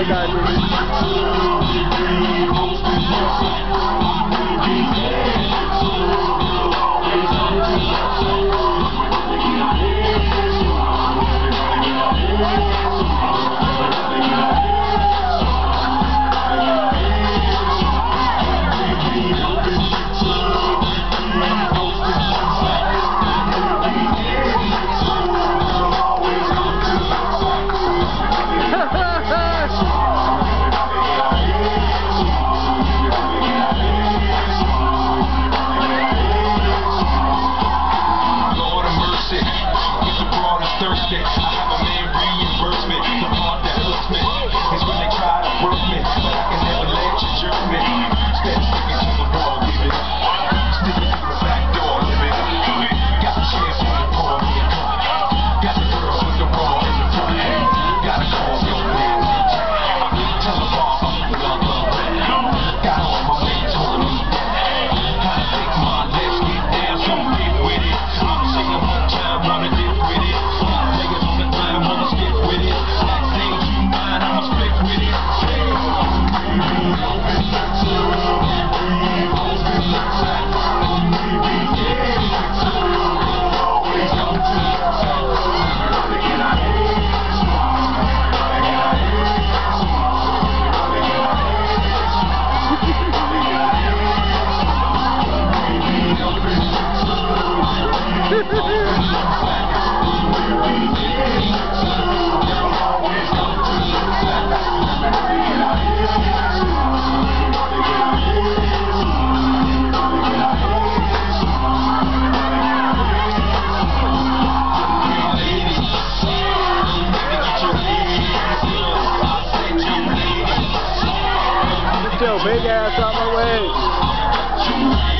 Bisa. justice. Your big ass out my way.